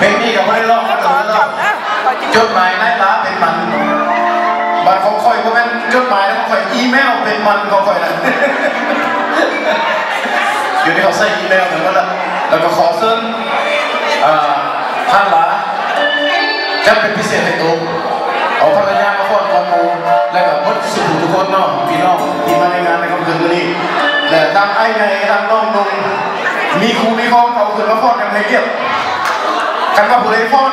เพลงนี้กับไม่ได้ร้องก็ต้องร้องจดหมายนายล้าเป็นมันบัตรของคอยก็แม่นจดหมายของคอยอีเมลเป็นมันของคอยนะอยู่ที่เขาใส่อีเมลเหมือนกันละแล้วก็ขอเส้นท่านล้าจะเป็นพิเศษให้ตัวเอาภรรยามาฟ้อนคอนมูและกับมดสุขทุกคนเนาะพี่น้องที่มาในงานในค่ำคืนนี้และตามไอ้ในตามน้องนุ่มมีครูมีข้องเขาคืนมาฟ้อนกันให้เรียบ กันว่าผู้ใดพอด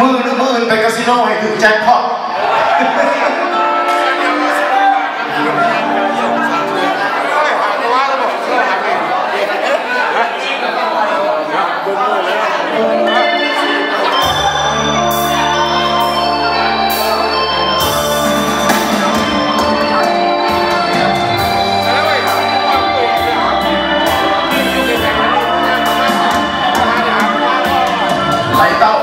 มือหรือมือไปคาสิโนให้ถึงแจ็คพอต ไส่เต้า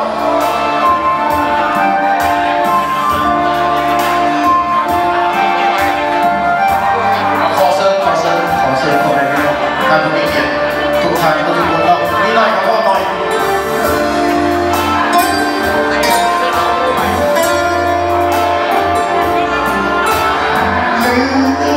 ขอเซิร์ฟขอเซิร์ขอเซิร์ฟขออะไรไม่รู้านผู้มีเกียทุกทานก็ทุกคนต้องนี่หน่อยครัพ่อหน่อยลืม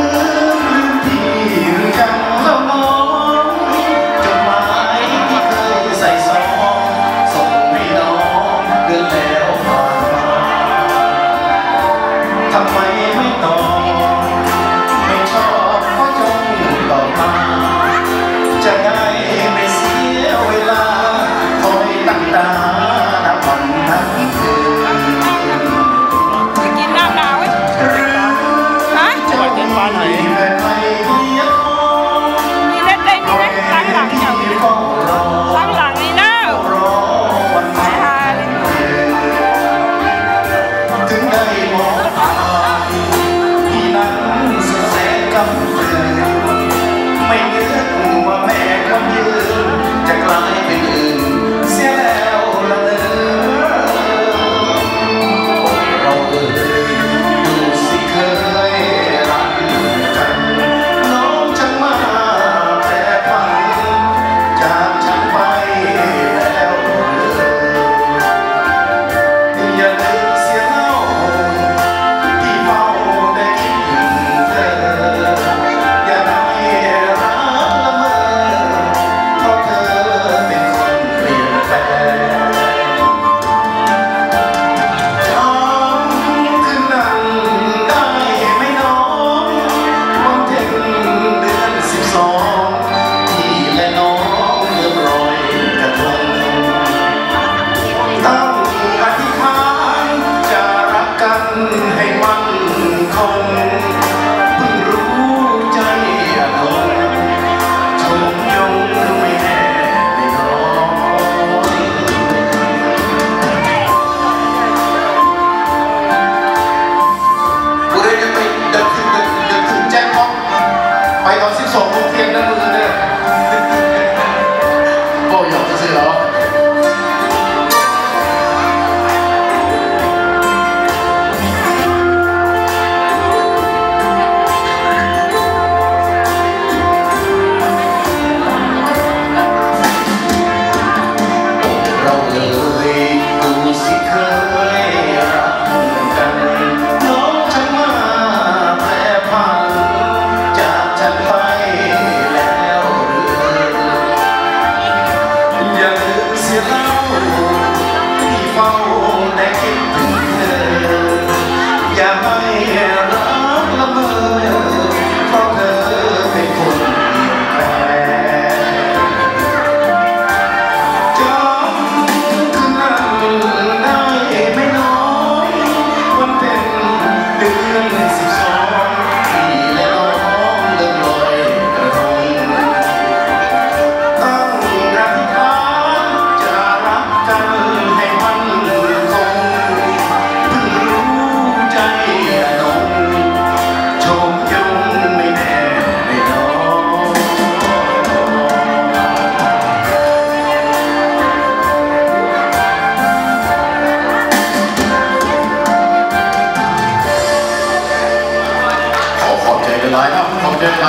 เยอะไหม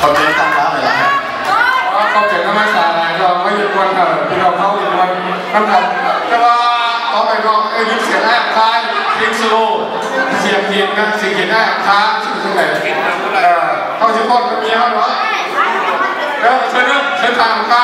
ขอบใจตั้งร้านเลยนะขอบใจก็ไม่สายเราไม่หยุดวันเถอะที่เราเข้าหยุดวันนั่นแหละแต่ว่าต่อไปก็เอ้ยยุดเสียงแรกท้ายเพลงสโลเสียงเพียนกันเสียงเพียนแรกค้ายชื่อชื่อไหนเข้าชื่อพ่นกับเมียเขาเนาะเออเชิญเชิญทางข้า